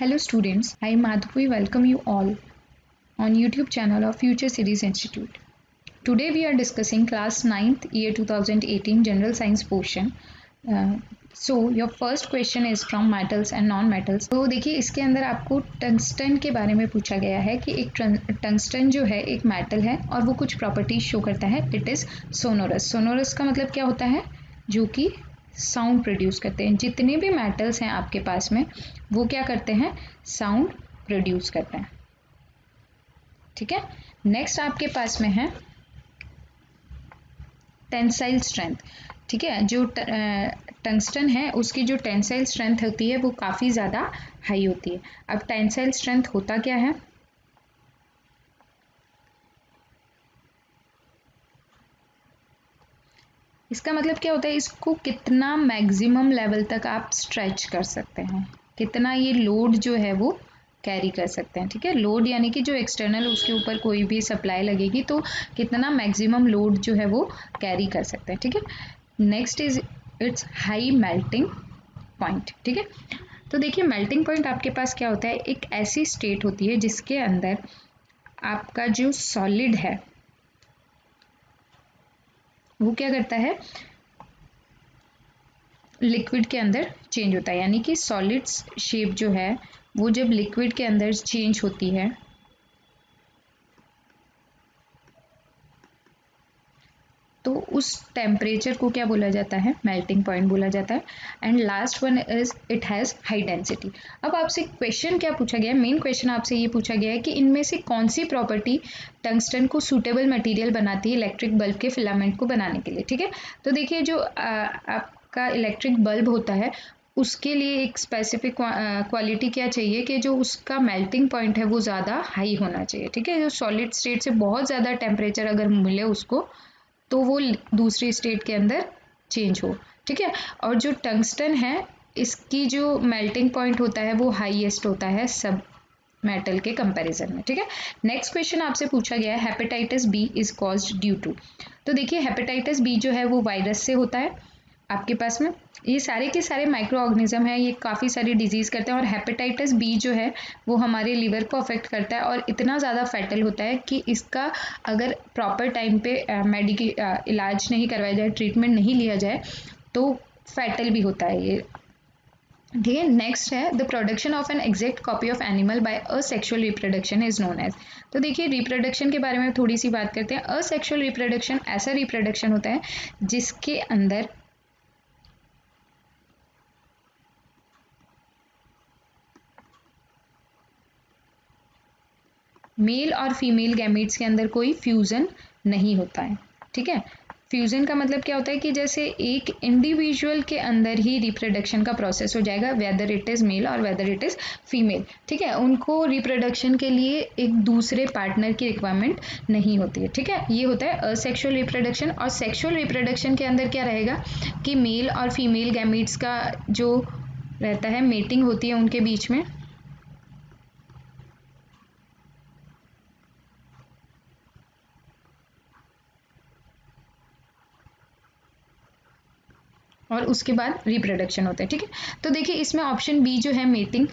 Hello students, I am Madhvi welcome you all on YouTube channel of Future Series Institute. Today we are discussing class 9th year 2018 general science portion. Uh, so your first question is from metals and non metals. तो देखिए इसके अंदर आपको tungsten के बारे में पूछा गया है कि एक टंगस्टन जो है एक मेटल है और वो कुछ प्रॉपर्टीज़ शो करता है इट इज़ सोनोरस सोनोरस का मतलब क्या होता है जो कि साउंड प्रोड्यूस करते हैं। जितने भी मेटल्स हैं आपके पास में, वो क्या करते हैं? साउंड प्रोड्यूस करते हैं। ठीक है? नेक्स्ट आपके पास में है टेंसाइल स्ट्रेंथ ठीक है? जो टंगस्टन है, उसकी जो टेंसाइल स्ट्रेंथ होती है, वो काफ़ी ज़्यादा हाई होती है। अब टेंसाइल स्ट्रेंथ होता क्या है? इसका मतलब क्या होता है, इसको कितना मैक्सिमम लेवल तक आप स्ट्रेच कर सकते हैं? कितना ये लोड जो है वो कैरी कर सकते हैं, ठीक है? लोड यानी कि जो एक्सटर्नल उसके ऊपर कोई भी सप्लाई लगेगी तो कितना मैक्सिमम लोड जो है वो कैरी कर सकते हैं, ठीक है? Next is it's high melting point ठीक है? तो देखिए मेल्टिंग पॉइंट आपके पास क्या होता है? एक ऐसी स्टेट होती है जिसके अंदर आपका जो सॉलिड है वो क्या करता है? लिक्विड के अंदर चेंज होता है। यानी कि सॉलिड्स शेप जो है, वो जब लिक्विड के अंदर चेंज होती है तो उस टेम्परेचर को क्या बोला जाता है? मेल्टिंग पॉइंट बोला जाता है। And last one is it has high density अब आपसे क्वेश्चन क्या पूछा गया है? मेन क्वेश्चन आपसे ये पूछा गया है कि इनमें से कौन सी प्रॉपर्टी टंगस्टन को सूटेबल मटेरियल बनाती है इलेक्ट्रिक बल्ब के फिलामेंट को बनाने के लिए? ठीक है? तो देखिए जो आ, आपका इलेक्ट्रिक बल्ब होता है उसके लिए एक स्पेसिफिक क्वालिटी क्या चाहिए कि जो उसका मेल्टिंग पॉइंट है वो ज़्यादा हाई होना चाहिए। ठीक है? जो सॉलिड स्टेट से बहुत ज़्यादा टेम्परेचर अगर मिले उसको तो वो दूसरी स्टेट के अंदर चेंज हो, ठीक है? और जो टंगस्टन है, इसकी जो मेल्टिंग पॉइंट होता है, वो हाईएस्ट होता है सब मेटल के कंपैरिजन में, ठीक है? नेक्स्ट क्वेश्चन आपसे पूछा गया है hepatitis B is caused due to तो देखिए हेपेटाइटिस बी जो है, वो वायरस से होता है। आपके पास में। ये सारे के सारे माइक्रो ऑर्गेनिज्म है, ये काफ़ी सारी डिज़ीज़ करते हैं और हेपेटाइटिस बी जो है, वो हमारे लीवर को अफेक्ट करता है और इतना ज़्यादा फैटल होता है कि इसका अगर प्रॉपर टाइम पे मेडिके इलाज नहीं करवाया जाए ट्रीटमेंट नहीं लिया जाए तो फैटल भी होता है ये। ठीक है नेक्स्ट है the production of an exact copy of animal by a sexual reproduction is known as तो देखिए रिप्रोडक्शन के बारे में थोड़ी सी बात करते हैं। असेक्सुअल रिप्रोडक्शन ऐसा रिप्रोडक्शन होता है, जिसके अंदर मेल और फीमेल गैमेट्स के अंदर कोई फ्यूज़न नहीं होता है, ठीक है? फ्यूज़न का मतलब क्या होता है कि जैसे एक इंडिविजुअल के अंदर ही रिप्रोडक्शन का प्रोसेस हो जाएगा वेदर इट इज़ मेल और वेदर इट इज़ फीमेल ठीक है? उनको रिप्रोडक्शन के लिए एक दूसरे पार्टनर की रिक्वायरमेंट नहीं होती है, ठीक है? ये होता है असेक्सुअल रिप्रोडक्शन और सेक्शुअल रिप्रोडक्शन के अंदर क्या रहेगा कि मेल और फीमेल गैमेट्स का जो रहता है मेटिंग होती है उनके बीच में और उसके बाद रिप्रोडक्शन होता है, ठीक है? तो देखिए, इसमें ऑप्शन बी जो है मेटिंग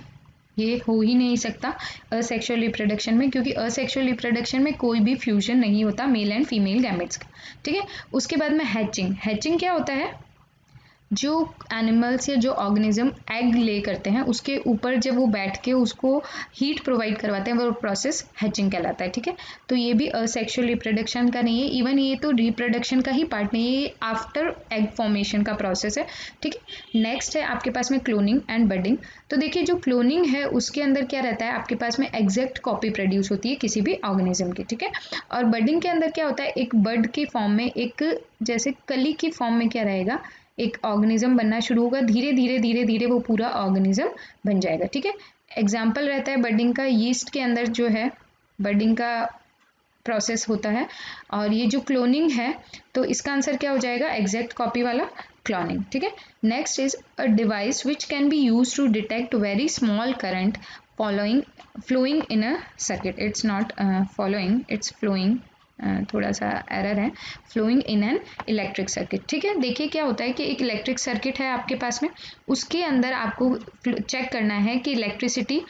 ये हो ही नहीं सकता असेक्सुअल रिप्रोडक्शन में, क्योंकि असेक्सुअल रिप्रोडक्शन में कोई भी फ्यूजन नहीं होता मेल एंड फीमेल गैमेट्स का, ठीक है? उसके बाद में हैचिंग हैचिंग क्या होता है? जो एनिमल्स या जो ऑर्गेनिज्म एग ले करते हैं, उसके ऊपर जब वो बैठ के उसको हीट प्रोवाइड करवाते हैं, वो प्रोसेस हैचिंग कहलाता है, ठीक है? तो ये भी असेक्सुअल रिप्रोडक्शन का नहीं है इवन ये तो रिप्रोडक्शन का ही पार्ट नहीं है, ये आफ्टर एग फॉर्मेशन का प्रोसेस है, ठीक है? नेक्स्ट है आपके पास में क्लोनिंग एंड बडिंग तो देखिए, जो क्लोनिंग है, उसके अंदर क्या रहता है? आपके पास में एग्जैक्ट कॉपी प्रोड्यूस होती है किसी भी ऑर्गेनिज्म की, ठीक है? और बडिंग के अंदर क्या होता है? एक बर्ड के फॉर्म में एक, जैसे कली की फॉर्म में क्या रहेगा? एक ऑर्गेनिज्म बनना शुरू होगा, धीरे धीरे धीरे धीरे वो पूरा ऑर्गेनिज्म बन जाएगा, ठीक है? एग्ज़ाम्पल रहता है बर्डिंग का यीस्ट के अंदर जो है बर्डिंग का प्रोसेस होता है, और ये जो क्लोनिंग है तो इसका आंसर क्या हो जाएगा? एग्जैक्ट कॉपी वाला क्लोनिंग ठीक है? Next is a device which can be used to detect very small current following flowing in a circuit it's not following it's flowing थोड़ा सा एरर है flowing in an electric circuit ठीक है? देखिए क्या होता है कि एक इलेक्ट्रिक सर्किट है आपके पास में, उसके अंदर आपको चेक करना है कि इलेक्ट्रिसिटी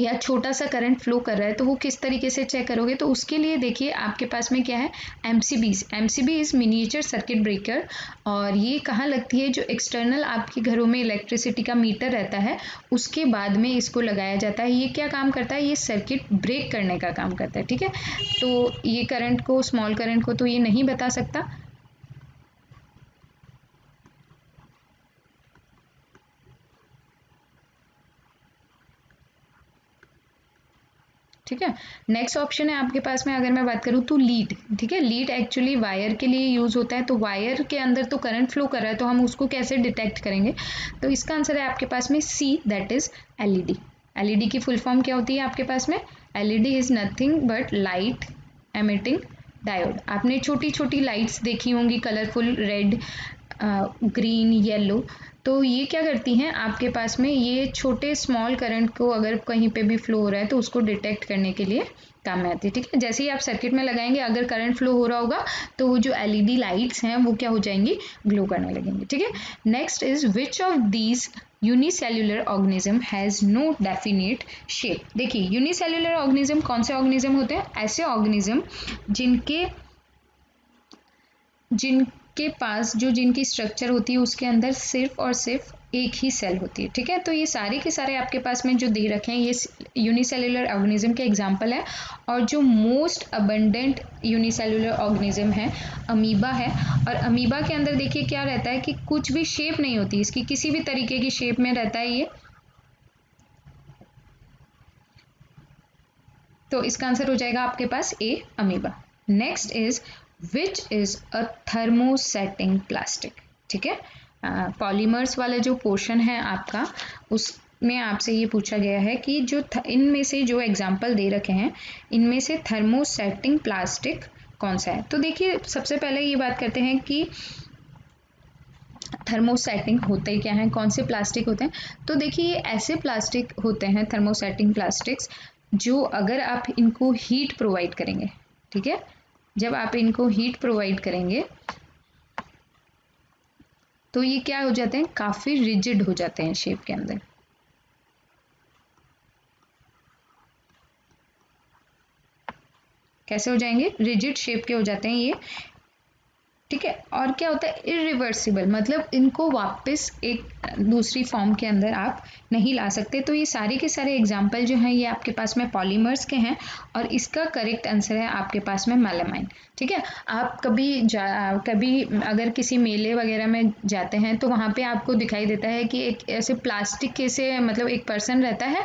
या छोटा सा करंट फ्लो कर रहा है तो वो किस तरीके से चेक करोगे? तो उसके लिए देखिए, आपके पास में क्या है? M C B M C B is miniature circuit breaker और ये कहाँ लगती है? जो एक्सटर्नल आपके घरों में इलेक्ट्रिसिटी का मीटर रहता है, उसके बाद में इसको लगाया जाता है। ये क्या काम करता है? ये सर्किट ब्रेक करने का काम करता है, ठीक है? तो ये करंट को स्मॉल करंट को तो ये नहीं बता सकता। ठीक है? नेक्स्ट ऑप्शन है आपके पास में, अगर मैं बात करूँ तो लीड ठीक है? लीड एक्चुअली वायर के लिए यूज़ होता है तो वायर के अंदर तो करंट फ्लो कर रहा है तो हम उसको कैसे डिटेक्ट करेंगे? तो इसका आंसर है आपके पास में C that is LED LED की फुल फॉर्म क्या होती है आपके पास में? LED is nothing but light emitting diode आपने छोटी छोटी लाइट्स देखी होंगी कलरफुल रेड ग्रीन येलो तो ये क्या करती हैं? आपके पास में ये छोटे स्मॉल करंट को अगर कहीं पे भी फ्लो हो रहा है तो उसको डिटेक्ट करने के लिए काम में आती है, ठीक है? जैसे ही आप सर्किट में लगाएँगे, अगर करंट फ्लो हो रहा होगा तो वो जो एलईडी लाइट्स हैं, वो क्या हो जाएँगी? ग्लो करने लगेंगे, ठीक है? Next is which of these unicellular organism has no definite shape देखिए यूनिसेल्युलर ऑर्गेनिज्म कौन से ऑर्गेनिज्म होते हैं? ऐसे ऑर्गेनिज्म जिनके जिन के पास जो जिनकी स्ट्रक्चर होती है, उसके अंदर सिर्फ़ और सिर्फ़ एक ही सेल होती है, ठीक है? तो ये सारे के सारे आपके पास में जो दे रखे हैं, ये यूनिसेलुलर ऑर्गेनिज्म के एग्जांपल है और जो मोस्ट अबंडेंट यूनिसेलुलर ऑर्गेनिज्म है अमीबा है। और अमीबा के अंदर देखिए क्या रहता है कि कुछ भी शेप नहीं होती, इसकी किसी भी तरीके की शेप में रहता है ये। तो इसका आंसर हो जाएगा आपके पास A amoeba next is which is a thermosetting plastic ठीक है? पॉलीमर्स वाला जो पोर्शन है आपका, उसमें आपसे ये पूछा गया है कि जो इनमें से जो एग्ज़ाम्पल दे रखे हैं, इनमें से थर्मोसेटिंग प्लास्टिक कौन सा है? तो देखिए, सबसे पहले ये बात करते हैं कि थर्मोसेटिंग होते क्या हैं? कौन से प्लास्टिक होते हैं? तो देखिए, ये ऐसे प्लास्टिक होते हैं थर्मोसेटिंग प्लास्टिक्स जो अगर आप इनको हीट प्रोवाइड करेंगे, ठीक है? जब आप इनको हीट प्रोवाइड करेंगे तो ये क्या हो जाते हैं? काफ़ी रिजिड हो जाते हैं शेप के अंदर। कैसे हो जाएँगे? रिजिड शेप के हो जाते हैं ये। ठीक है? और क्या होता है? इरिवर्सिबल मतलब इनको वापस एक दूसरी फॉर्म के अंदर आप नहीं ला सकते। तो ये सारे के सारे एग्ज़ाम्पल जो हैं, ये आपके पास में पॉलीमर्स के हैं और इसका करेक्ट आंसर है आपके पास में मेलामाइन ठीक है? आप कभी जा, कभी अगर किसी मेले वगैरह में जाते हैं तो वहाँ पे आपको दिखाई देता है कि एक ऐसे प्लास्टिक के से मतलब एक पर्सन रहता है,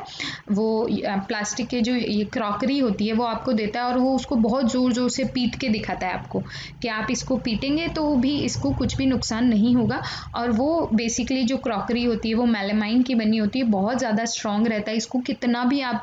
वो प्लास्टिक के जो ये क्रॉकरी होती है, वो आपको देता है और वो उसको बहुत ज़ोर ज़ोर से पीट के दिखाता है आपको कि आप इसको पीटेंगे तो भी इसको कुछ भी नुकसान नहीं होगा। और वो बेसिकली जो क्रॉकरी होती है, वो मेलेमाइन की बनी होती है, बहुत ज़्यादा स्ट्रॉन्ग रहता है। इसको कितना भी आप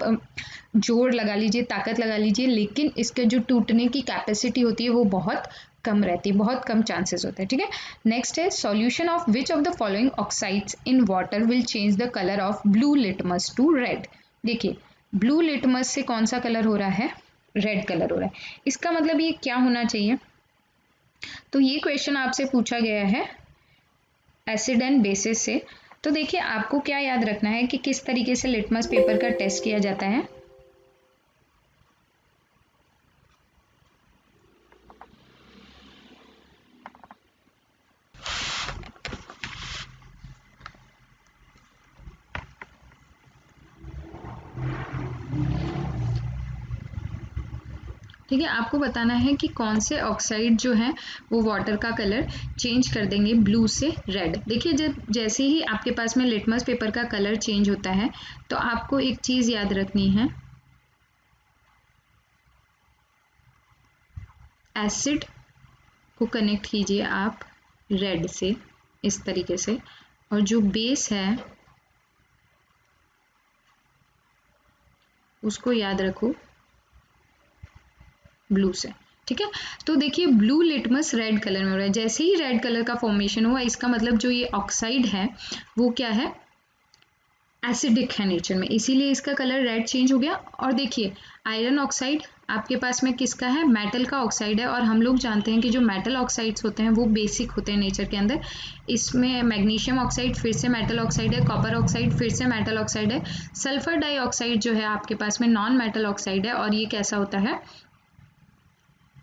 ज़ोर लगा लीजिए, ताकत लगा लीजिए, लेकिन इसके जो टूटने की कैपेसिटी होती है वो बहुत कम रहती है, बहुत कम चांसेस होते हैं, ठीक है? नेक्स्ट है solution of which of the following oxides in water will change the colour of blue litmus to red देखिए ब्लू लिटमस से कौन सा कलर हो रहा है? रेड कलर हो रहा है। इसका मतलब ये क्या होना चाहिए? तो ये क्वेश्चन आपसे पूछा गया है एसिड एंड बेसिस से। तो देखिए, आपको क्या याद रखना है कि किस तरीके से लिटमस पेपर का टेस्ट किया जाता है? ठीक है, आपको बताना है कि कौन से ऑक्साइड जो है, वो वाटर का कलर चेंज कर देंगे ब्लू से रेड देखिए, जब जैसे ही आपके पास में लिटमस पेपर का कलर चेंज होता है तो आपको एक चीज़ याद रखनी है। एसिड को कनेक्ट कीजिए आप रेड से, इस तरीके से। और जो बेस है, उसको याद रखो। ब्लू से, ठीक है? तो देखिए ब्लू लिटमस रेड कलर में हो रहा है। जैसे ही रेड कलर का फॉर्मेशन हुआ, इसका मतलब जो ये ऑक्साइड है, वो क्या है? एसिडिक है नेचर में। इसीलिए इसका कलर रेड चेंज हो गया। और देखिए आयरन ऑक्साइड आपके पास में किसका है? मेटल का ऑक्साइड है। और हम लोग जानते हैं कि जो मेटल ऑक्साइड्स होते हैं, वो बेसिक होते हैं नेचर के अंदर। इसमें मैग्नीशियम ऑक्साइड फिर से मेटल ऑक्साइड है। कॉपर ऑक्साइड फिर से मेटल ऑक्साइड है। सल्फ़र डाइऑक्साइड जो है, आपके पास में नॉन मेटल ऑक्साइड है। और ये कैसा होता है?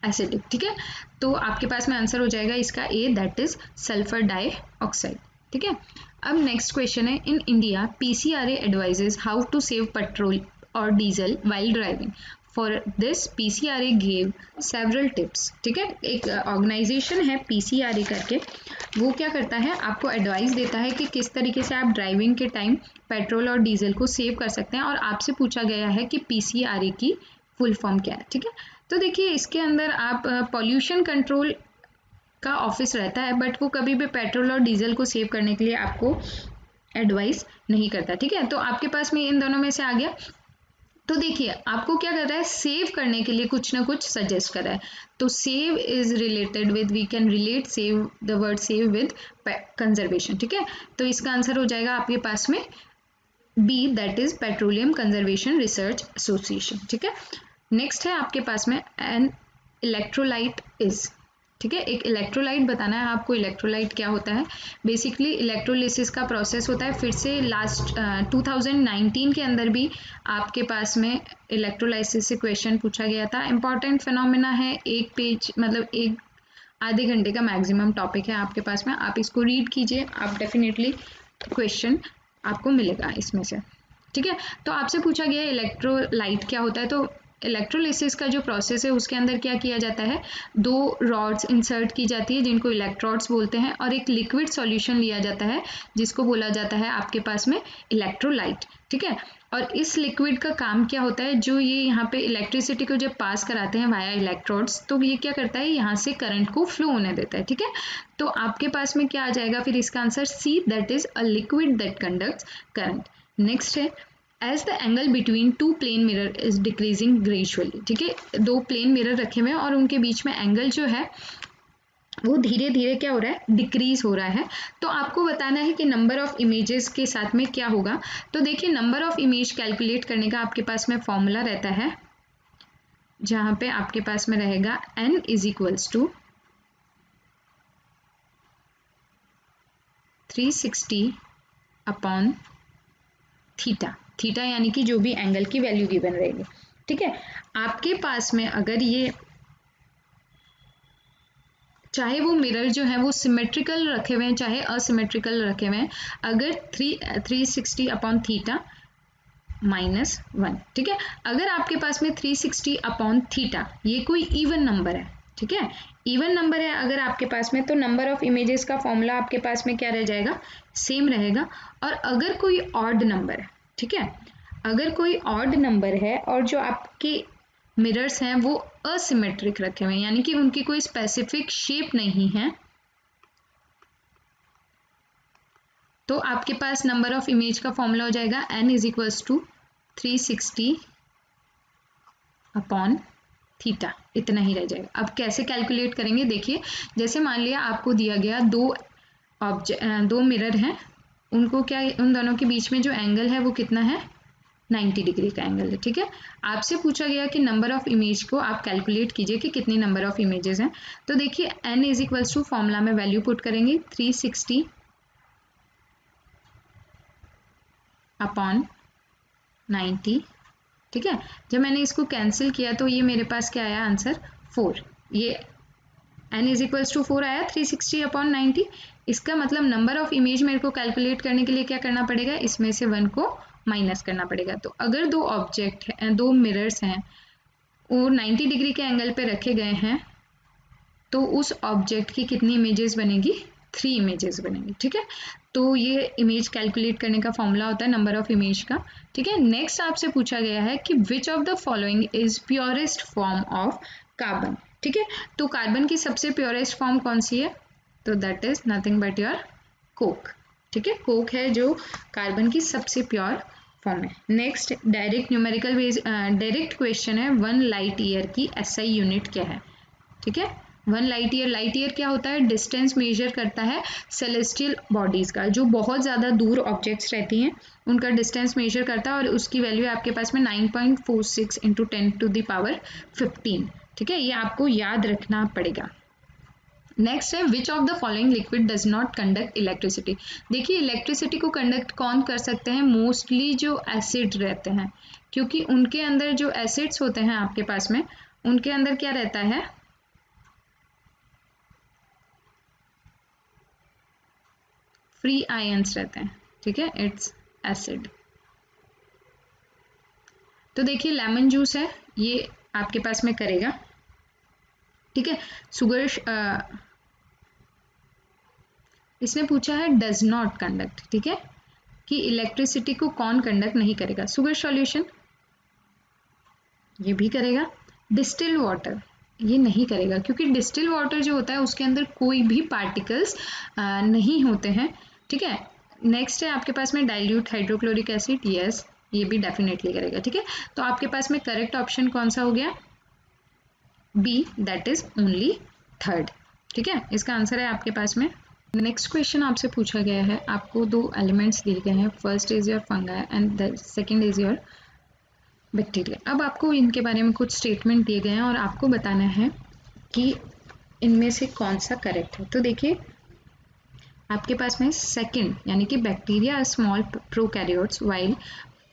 एसिडिक ठीक है? तो आपके पास में आंसर हो जाएगा इसका A that is sulphur dioxide ठीक है? अब नेक्स्ट क्वेश्चन है in India PCRA advises how to save petrol और diesel while driving for this PCRA gave several tips ठीक है? एक ऑर्गेनाइजेशन है पीसीआरए करके, वो क्या करता है? आपको एडवाइस देता है कि किस तरीके से आप ड्राइविंग के टाइम पेट्रोल और डीजल को सेव कर सकते हैं और आपसे पूछा गया है कि पीसीआरए की फुल फॉर्म क्या है, ठीक है? तो देखिए, इसके अंदर आप पॉल्यूशन कंट्रोल का ऑफ़िस रहता है बट वो कभी भी पेट्रोल और डीजल को सेव करने के लिए आपको एडवाइस नहीं करता, ठीक है? तो आपके पास में इन दोनों में से आ गया। तो देखिए, आपको क्या कर रहा है? सेव करने के लिए कुछ ना कुछ सजेस्ट कर रहा है। तो save is related with we can relate save the word save with conservation ठीक है? तो इसका आंसर हो जाएगा आपके पास में B that is petroleum conservation research association ठीक है? नेक्स्ट है आपके पास में एन इलेक्ट्रोलाइट इज़ ठीक है? एक इलेक्ट्रोलाइट बताना है आपको इलेक्ट्रोलाइट क्या होता है? बेसिकली इलेक्ट्रोलिसिस का प्रोसेस होता है, फिर से लास्ट थाउज़ेंड नाइनटीन के अंदर भी आपके पास में इलेक्ट्रोलाइसिस से क्वेश्चन पूछा गया था। इंपॉर्टेंट फिनोमिना है, एक पेज मतलब एक आधे घंटे का मैक्सिमम टॉपिक है आपके पास में। आप इसको रीड कीजिए, आप डेफिनेटली क्वेश्चन आपको मिलेगा इसमें से, ठीक है? तो आपसे पूछा गया इलेक्ट्रोलाइट क्या होता है? तो इलेक्ट्रोलिसिस का जो प्रोसेस है, उसके अंदर क्या किया जाता है? दो रॉड्स इंसर्ट की जाती है, जिनको इलेक्ट्रॉड्स बोलते हैं, और एक लिक्विड सॉल्यूशन लिया जाता है, जिसको बोला जाता है आपके पास में इलेक्ट्रोलाइट ठीक है? और इस लिक्विड का काम क्या होता है? जो ये यहाँ पे इलेक्ट्रिसिटी को जब पास कराते हैं वाया इलेक्ट्रोड्स तो ये क्या करता है? यहाँ से करंट को फ्लो होने देता है, ठीक है? तो आपके पास में क्या आ जाएगा? फिर इसका answer C that is a liquid that conducts current next है as the angle between two plane mirror is decreasing gradually ठीक है? दो प्लेन मिरर रखे हुए हैं और उनके बीच में एंगल जो है, वो धीरे धीरे क्या हो रहा है? डिक्रीज हो रहा है। तो आपको बताना है कि नंबर ऑफ़ इमेजेस के साथ में क्या होगा। तो देखिए नंबर ऑफ़ इमेज कैलकुलेट करने का आपके पास में फॉर्मूला रहता है, जहाँ पे आपके पास में रहेगा n is equals to three sixty upon theta theta यानी कि जो भी एंगल की वैल्यू गिवन रहेगी। ठीक है? आपके पास में अगर ये चाहे वो मिरर जो है वो सिमेट्रिकल रखे हुए हैं, चाहे असिमेट्रिकल रखे हुए हैं, अगर three three sixty upon theta minus one ठीक है? अगर आपके पास में थ्री सिक्सटी अपॉन थीटा ये कोई इवन नंबर है, ठीक है? इवन नंबर है अगर आपके पास में तो नंबर ऑफ़ इमेजेस का फॉर्मूला आपके पास में क्या रह जाएगा? सेम रहेगा। और अगर कोई ऑड नंबर है ठीक है? अगर कोई ऑड नंबर है और जो आपके मिरर्स हैं वो असिमेट्रिक रखे हुए हैं, यानी कि उनकी कोई स्पेसिफिक शेप नहीं है तो आपके पास नंबर ऑफ़ इमेज का फॉर्मूला हो जाएगा N is equals to three sixty upon theta इतना ही रह जाएगा। अब कैसे कैलकुलेट करेंगे? देखिए, जैसे मान लिया आपको दिया गया दो ऑब्जेक्ट दो मिरर हैं उनको क्या उन दोनों के बीच में जो एंगल है वो कितना है? 90 डिग्री का एंगल है, ठीक है? आपसे पूछा गया कि नंबर ऑफ़ इमेज को आप कैलकुलेट कीजिए कि कितनी नंबर ऑफ़ इमेजेस हैं। तो देखिए, n is equals to formula में वैल्यू पुट करेंगे 360 अपॉन 90 ठीक है? जब मैंने इसको कैंसिल किया तो ये मेरे पास क्या आया? आंसर फोर ये N is equals to four आया थ्री सिक्सटी अपॉन नाइन्टी। इसका मतलब नंबर ऑफ़ इमेज मेरे को कैलकुलेट करने के लिए क्या करना पड़ेगा? इसमें से वन को माइनस करना पड़ेगा। तो अगर दो ऑब्जेक्ट हैं, दो मिरर्स हैं, वो 90 डिग्री के एंगल पे रखे गए हैं तो उस ऑब्जेक्ट की कितनी इमेजेस बनेगी? थ्री इमेजेस बनेंगी, ठीक है? तो ये इमेज कैलकुलेट करने का फॉर्मूला होता है नंबर ऑफ़ इमेज का, ठीक है? नेक्स्ट आपसे पूछा गया है कि which of the following is purest form of carbon ठीक है? तो कार्बन की सबसे प्योरेस्ट फॉर्म कौन सी है? तो that is nothing but your coke ठीक है? कोक है जो कार्बन की सबसे प्योर फॉर्म है। Next direct numerical base direct question है वन लाइट ईयर की एसआई यूनिट क्या है? ठीक है? One light year light year क्या होता है? डिस्टेंस मेजर करता है सेलेस्टियल बॉडीज़ का, जो बहुत ज़्यादा दूर ऑब्जेक्ट्स रहती हैं, उनका डिस्टेंस मेजर करता है और उसकी वैल्यू आपके पास में nine point four six into ten to the power fifteen ठीक है? ये आपको याद रखना पड़ेगा। नेक्स्ट है which of the following liquid does not conduct electricity देखिए इलेक्ट्रिसिटी को कंडक्ट कौन कर सकते हैं? मोस्टली जो एसिड रहते हैं, क्योंकि उनके अंदर जो एसिड्स होते हैं आपके पास में, उनके अंदर क्या रहता है? फ्री आयंस रहते हैं, ठीक है? इट्स एसिड तो देखिए लेमन जूस है, ये आपके पास में करेगा, ठीक है? सुगर इसने पूछा है डज नॉट कंडक्ट ठीक है? कि इलेक्ट्रिसिटी को कौन कंडक्ट नहीं करेगा? सुगर सॉल्यूशन ये भी करेगा। डिस्टिल वाटर ये नहीं करेगा, क्योंकि डिस्टिल वाटर जो होता है, उसके अंदर कोई भी पार्टिकल्स नहीं होते हैं, ठीक है? नेक्स्ट है, आपके पास में डाइल्यूट हाइड्रोक्लोरिक एसिड यस ये भी डेफिनेटली करेगा, ठीक है? तो आपके पास में करेक्ट ऑप्शन कौन सा हो गया? B that is only third ठीक है? इसका आंसर है आपके पास में नेक्स्ट क्वेश्चन आपसे पूछा गया है। आपको दो एलिमेंट्स दिए गए हैं। First is your fungi and second is your bacteria अब आपको इनके बारे में कुछ स्टेटमेंट दिए गए हैं और आपको बताना है कि इनमें से कौन सा करेक्ट है। तो देखिए, आपके पास में सेकंड यानी कि bacteria are small prokaryotes while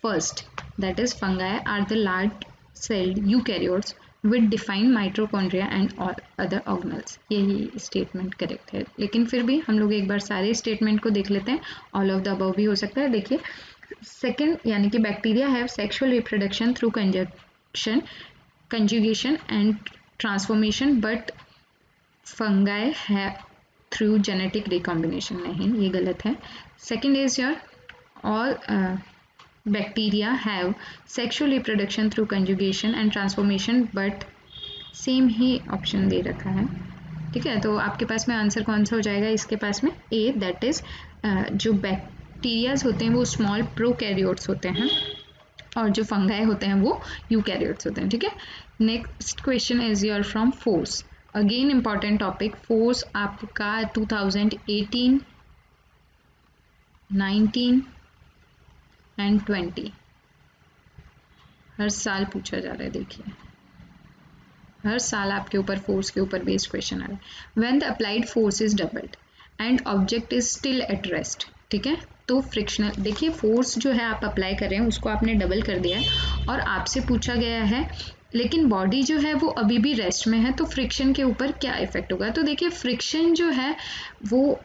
first that is fungi are the large celled you eukaryotes with defined mitochondria and other organelles यही स्टेटमेंट करेक्ट है। लेकिन फिर भी हम लोग एक बार सारे स्टेटमेंट को देख लेते हैं। ऑल ऑफ़ द अबव भी हो सकता है। देखिए सेकेंड यानी कि bacteria have sexual reproduction through conjunction conjugation and transformation but fungi है थ्रू जेनेटिक रिकॉम्बिनेशन नहीं, ये गलत है। Second is your all bacteria have sexual reproduction through conjugation and transformation, but same he option दे रखा है। ठीक है? तो आपके पास में आंसर कौन सा हो जाएगा इसके पास में? ए दैट इज़ जो बैक्टीरियाज होते हैं, वो स्मॉल प्रोकैरियोट्स होते हैं और जो फंगाई होते हैं, वो यूकैरियोट्स होते हैं। ठीक है? Next question is your from force again important topic force आपका 2018 19 एंड ट्वेंटी हर साल पूछा जा रहा है, देखिए। हर साल आपके ऊपर फोर्स के ऊपर बेस्ड क्वेश्चन आ रहा है। When the applied force is doubled and object is still at rest ठीक है? तो फ्रिक्शनल देखिए फोर्स जो है आप अप्लाई कर रहे हैं, उसको आपने डबल कर दिया है और आपसे पूछा गया है, लेकिन बॉडी जो है वो अभी भी रेस्ट में है तो फ्रिक्शन के ऊपर क्या इफ़ेक्ट होगा? तो देखिए फ्रिक्शन जो है वो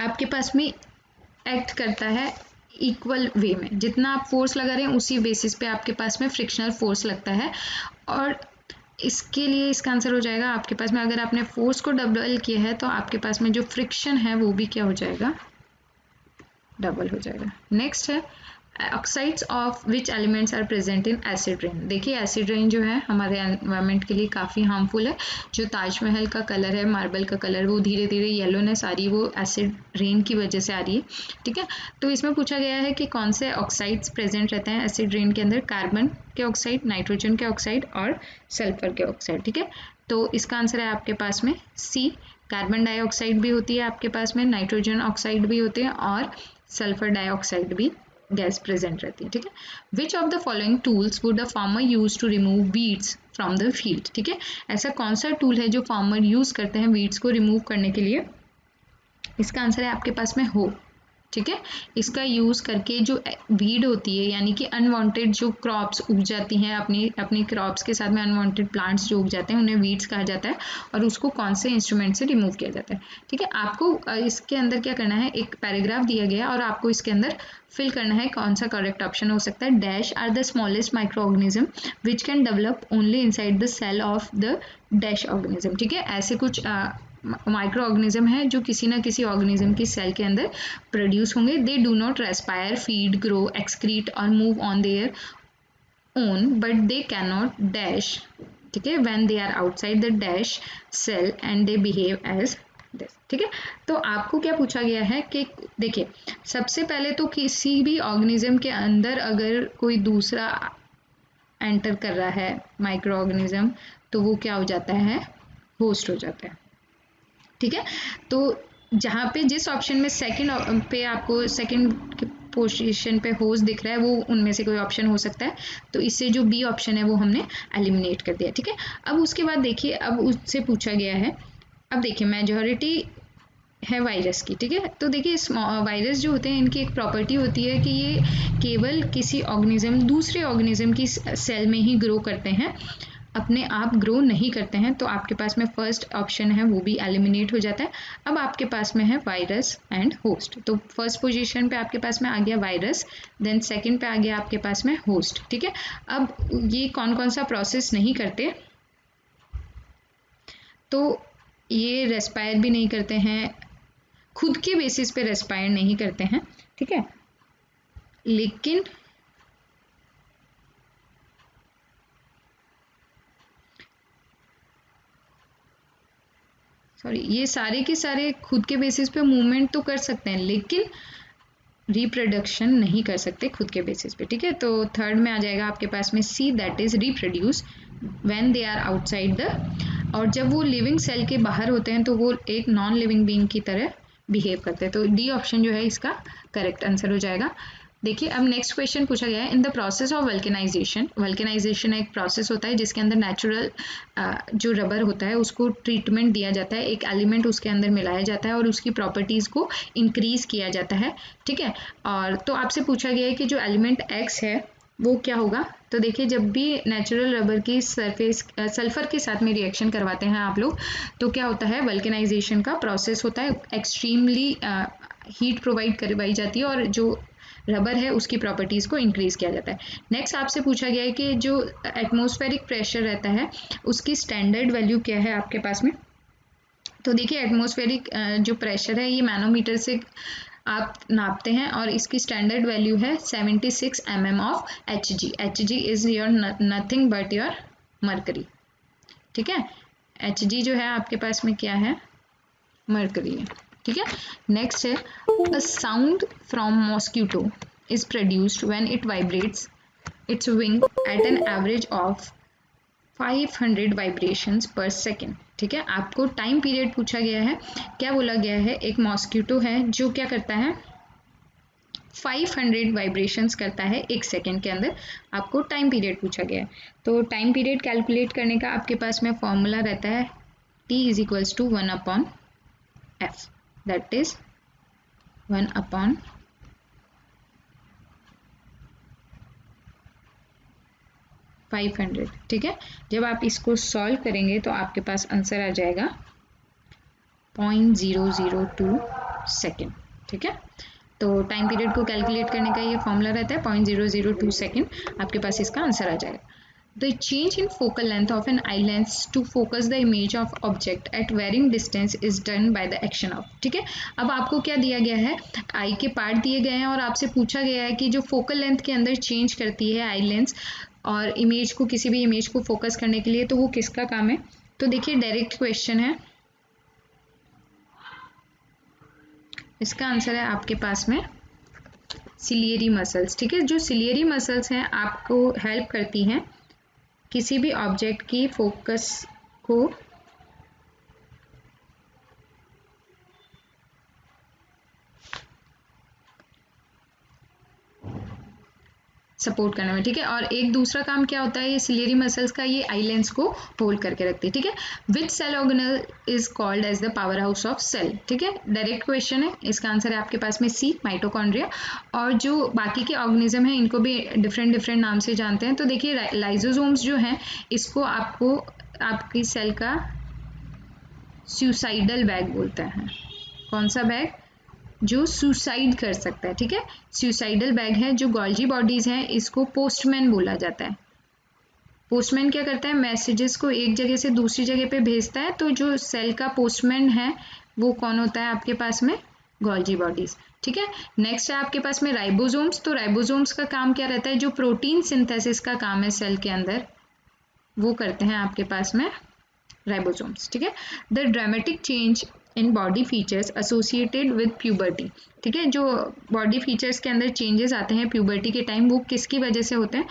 आपके पास में एक्ट करता है इक्वल वे में। जितना आप फोर्स लगा रहे हैं, उसी बेसिस पे आपके पास में फ्रिक्शनल फोर्स लगता है। और इसके लिए इसका आंसर हो जाएगा आपके पास में। अगर आपने फोर्स को डबल किया है तो आपके पास में जो फ्रिक्शन है, वो भी क्या हो जाएगा? डबल हो जाएगा। नेक्स्ट है oxides of which elements are present in acid rain देखिए एसिड रेन जो है, हमारे एनवायरमेंट के लिए काफ़ी हार्मफुल है। जो ताजमहल का कलर है मार्बल का कलर वो धीरे धीरे येलोनेस आ रही है वो एसिड रेन की वजह से आ रही है। ठीक है? तो इसमें पूछा गया है कि कौन से ऑक्साइड्स प्रेजेंट रहते हैं एसिड रेन के अंदर? कार्बन के ऑक्साइड नाइट्रोजन के ऑक्साइड और सल्फ़र के ऑक्साइड ठीक है? तो इसका आंसर है आपके पास में सी कार्बन डाइऑक्साइड भी होती है आपके पास में नाइट्रोजन ऑक्साइड भी होते हैं और सल्फ़र डाइऑक्साइड भी। गैस प्रेजेंट रहती है, ठीक है? Which of the following tools would the farmer use to remove weeds from the field ठीक है? ऐसा कौन सा टूल है जो फार्मर यूज़ करते हैं वीड्स को रिमूव करने के लिए? इसका आंसर है आपके पास में हो। ठीक है? इसका यूज़ करके जो वीड होती है, यानी कि अनवांटेड जो क्रॉप्स उग जाती हैं, अपनी अपनी क्रॉप्स के साथ में अनवांटेड प्लांट्स जो उग जाते हैं, उन्हें वीड्स कहा जाता है और उसको कौन से इंस्ट्रूमेंट से रिमूव किया जाता है? ठीक है? आपको इसके अंदर क्या करना है? एक पैराग्राफ दिया गया और आपको इसके अंदर फिल करना है कौन सा करेक्ट ऑप्शन हो सकता है? Dash are the smallest microorganism which can develop only inside the cell of the dash organism ठीक है? ऐसे कुछ माइक्रो ऑर्गेनिज्म है जो किसी ना किसी ऑर्गेनिज्म की सेल के अंदर प्रोड्यूस होंगे। They do not respire feed grow excrete और move on their own but they can not dash ठीक है? When they are outside the dash cell and they behave as ठीक है? तो आपको क्या पूछा गया है कि देखिए, सबसे पहले तो किसी भी ऑर्गेनिज्म के अंदर अगर कोई दूसरा एंटर कर रहा है माइक्रो ऑर्गेनिज्म तो वो क्या हो जाता है? होस्ट हो जाता है। ठीक है? तो जहाँ पे जिस ऑप्शन में सेकंड पे आपको सेकंड पोजीशन पे होज दिख रहा है, वो उनमें से कोई ऑप्शन हो सकता है। तो इससे जो बी ऑप्शन है, वो हमने एलिमिनेट कर दिया, ठीक है? अब उसके बाद देखिए, अब उससे पूछा गया है। अब देखिए मेजोरिटी है वायरस की, ठीक है? तो देखिए वायरस जो होते हैं, इनकी एक प्रॉपर्टी होती है कि ये केवल किसी ऑर्गेनिज्म दूसरे ऑर्गेनिज्म की सेल में ही ग्रो करते हैं। अपने आप ग्रो नहीं करते हैं तो आपके पास में फ़र्स्ट ऑप्शन है, वो भी एलिमिनेट हो जाता है। अब आपके पास में है वायरस एंड होस्ट तो फ़र्स्ट पोजीशन पे आपके पास में आ गया वायरस देन सेकंड पे आ गया आपके पास में होस्ट ठीक है? अब ये कौन कौन सा प्रोसेस नहीं करते? तो ये रेस्पायर भी नहीं करते हैं, खुद के बेसिस पे रेस्पायर नहीं करते हैं, ठीक है? लेकिन सॉरी ये सारे के सारे खुद के बेसिस पे मूवमेंट तो कर सकते हैं, लेकिन रिप्रोडक्शन नहीं कर सकते खुद के बेसिस पे, ठीक है? तो थर्ड में आ जाएगा आपके पास में C that is reproduce when they are outside the और जब वो लिविंग सेल के बाहर होते हैं तो वो एक नॉन लिविंग बींग की तरह बिहेव करते हैं। तो डी ऑप्शन जो है इसका करेक्ट आंसर हो जाएगा। देखिए, अब नेक्स्ट क्वेश्चन पूछा गया है। In the process of vulcanization vulcanization एक प्रोसेस होता है जिसके अंदर नेचुरल जो रबर होता है, उसको ट्रीटमेंट दिया जाता है। एक एलिमेंट उसके अंदर मिलाया जाता है और उसकी प्रॉपर्टीज़ को इंक्रीज किया जाता है। ठीक है? और तो आपसे पूछा गया है कि जो एलिमेंट एक्स है, वो क्या होगा? तो देखिए, जब भी नेचुरल रबर की सरफेस सल्फ़र के साथ में रिएक्शन करवाते हैं आप लोग तो क्या होता है? वल्केनाइजेशन का प्रोसेस होता है। एक्सट्रीमली हीट प्रोवाइड करवाई जाती है और जो रबर है, उसकी प्रॉपर्टीज़ को इंक्रीज़ किया जाता है। नेक्स्ट आपसे पूछा गया है कि जो एटमोस्फेरिक प्रेशर रहता है, उसकी स्टैंडर्ड वैल्यू क्या है आपके पास में? तो देखिए एटमोस्फेरिक जो प्रेशर है, ये मैनोमीटर से आप नापते हैं और इसकी स्टैंडर्ड वैल्यू है 76 six M M of H G H G is your nothing but your mercury ठीक है? एच जी जो है आपके पास में क्या है? मरकरी है। ठीक है? नेक्स्ट है a sound from mosquito is produced when it vibrates its wing at an average of 500 vibrations per second ठीक है? आपको टाइम पीरियड पूछा गया है। क्या बोला गया है? एक मॉस्क्यूटो है जो क्या करता है? 500 वाइब्रेशंस करता है एक सेकेंड के अंदर। आपको टाइम पीरियड पूछा गया है। तो टाइम पीरियड कैलकुलेट करने का आपके पास में फॉर्मूला रहता है T is equals to one upon F that is 1 upon five hundred ठीक है? जब आप इसको सॉल्व करेंगे तो आपके पास आंसर आ जाएगा point zero zero two second ठीक है? तो टाइम पीरियड को कैलकुलेट करने का ये फॉर्मूला रहता है point zero zero two second आपके पास इसका आंसर आ जाएगा। The change in focal length of an eye lens to focus the image of object at varying distance is done by the action of, ठीक है? अब आपको क्या दिया गया है? आई के पार्ट दिए गए हैं और आपसे पूछा गया है कि जो फोकल लेंथ के अंदर चेंज करती है आई लेंस और इमेज को, किसी भी इमेज को फोकस करने के लिए तो वो किसका काम है? तो देखिए डायरेक्ट क्वेश्चन है। इसका आंसर है आपके पास में। सिलियरी मसल्स ठीक है? जो सिलियरी मसल्स हैं, आपको हेल्प करती हैं। किसी भी ऑब्जेक्ट की फोकस को सपोर्ट करने में, ठीक है? और एक दूसरा काम क्या होता है, ये सिलेरी मसल्स का ये आई लेंस को होल्ड करके रखती है, ठीक है? Which cell organelle is called as the power house of cell ठीक है? डायरेक्ट क्वेश्चन है, इसका आंसर है आपके पास में सी माइटोकॉन्ड्रिया और जो बाकी के ऑर्गेनिज्म हैं, इनको भी डिफरेंट डिफरेंट नाम से जानते हैं। तो देखिए लाइजोजोम्स जो हैं, इसको आपको आपकी सेल का सुसाइडल बैग बोलते हैं। कौन सा बैग जो सुसाइड कर सकता है, ठीक है? सुसाइडल बैग है, जो गॉल्जी बॉडीज हैं, इसको पोस्टमैन बोला जाता है। पोस्टमैन क्या करता है? मैसेजेस को एक जगह से दूसरी जगह पे भेजता है तो जो सेल का पोस्टमैन है, वो कौन होता है आपके पास में? गॉल्जी बॉडीज ठीक है? नेक्स्ट है आपके पास में राइबोजोम्स तो राइबोजोम्स का काम क्या रहता है? जो प्रोटीन सिंथेसिस का काम है सेल के अंदर, वो करते हैं आपके पास में राइबोसोम्स ठीक है? The dramatic change in body features associated with puberty ठीक है, जो बॉडी फीचर्स के अंदर चेंजेस आते हैं प्यूबर्टी के टाइम वो किसकी वजह से होते हैं?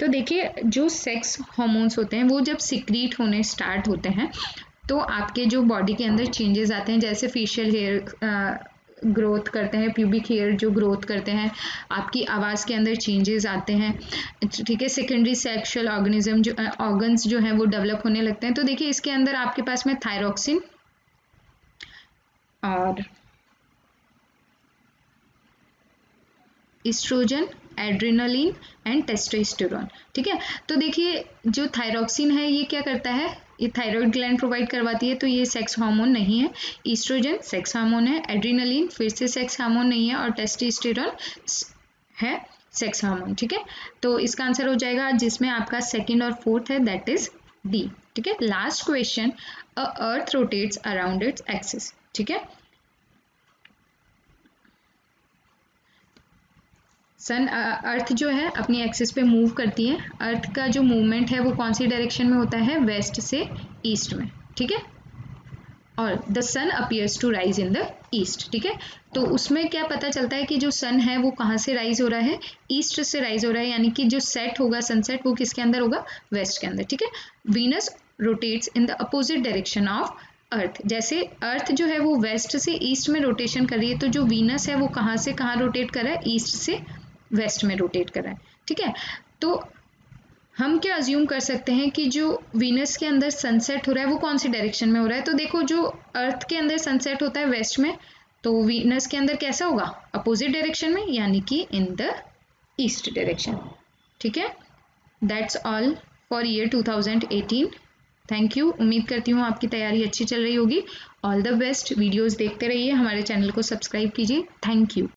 तो देखिए, जो सेक्स हॉर्मोन्स होते हैं, वो जब सिक्रीट होने स्टार्ट होते हैं तो आपके जो बॉडी के अंदर चेंजेस आते हैं, जैसे फेशियल हेयर ग्रोथ करते हैं प्यूबिक हेयर जो ग्रोथ करते हैं, आपकी आवाज़ के अंदर चेंजेस आते हैं, ठीक है सेकेंडरी सेक्शुअल ऑर्गेनिज्म जो ऑर्गन्स जो हैं, वो डेवलप होने लगते हैं। तो देखिए, इसके अंदर आपके पास में थायरोक्सिन और इस्ट्रोजन एड्रेनालिन एंड टेस्टोस्टेरोन ठीक है? तो देखिए, जो थायरोक्सिन है, ये क्या करता है? ये थायराइड ग्लैंड प्रोवाइड करवाती है तो ये सेक्स हार्मोन नहीं है। ईस्ट्रोजन सेक्स हार्मोन है एड्रीनलिन फिर से सेक्स हार्मोन नहीं है, और टेस्टोस्टेरोन है सेक्स हार्मोन ठीक है? तो इसका आंसर हो जाएगा, जिसमें आपका सेकेंड और फोर्थ है दैट इज़ डी ठीक है? Last question earth rotates around its axis ठीक है? सन अर्थ जो है, अपनी एक्सिस पे मूव करती है। अर्थ का जो मूवमेंट है, वो कौन सी डायरेक्शन में होता है? वेस्ट से ईस्ट में। ठीक है? और the sun appears to rise in the east ठीक है? तो उसमें क्या पता चलता है कि जो सन है, वो कहाँ से राइज हो रहा है? ईस्ट से राइज हो रहा है, यानी कि जो सेट होगा सनसेट वो किसके अंदर होगा? वेस्ट के अंदर। ठीक है? Venus rotates in the opposite direction of earth जैसे अर्थ जो है, वो वेस्ट से ईस्ट में रोटेशन कर रही है तो जो वीनस है, वो कहाँ से कहाँ रोटेट कर रहा है? ईस्ट से वेस्ट में रोटेट कर रहा है, ठीक है? तो हम क्या अज्यूम कर सकते हैं कि जो वीनस के अंदर सनसेट हो रहा है, वो कौन सी डायरेक्शन में हो रहा है? तो देखो, जो अर्थ के अंदर सनसेट होता है वेस्ट में तो वीनस के अंदर कैसा होगा? अपोजिट डायरेक्शन में, यानी कि इन द ईस्ट डायरेक्शन ठीक है? That's all for year 2018 thank you उम्मीद करती हूँ आपकी तैयारी अच्छी चल रही होगी। ऑल द बेस्ट वीडियोस देखते रहिए। हमारे चैनल को सब्सक्राइब कीजिए। Thank you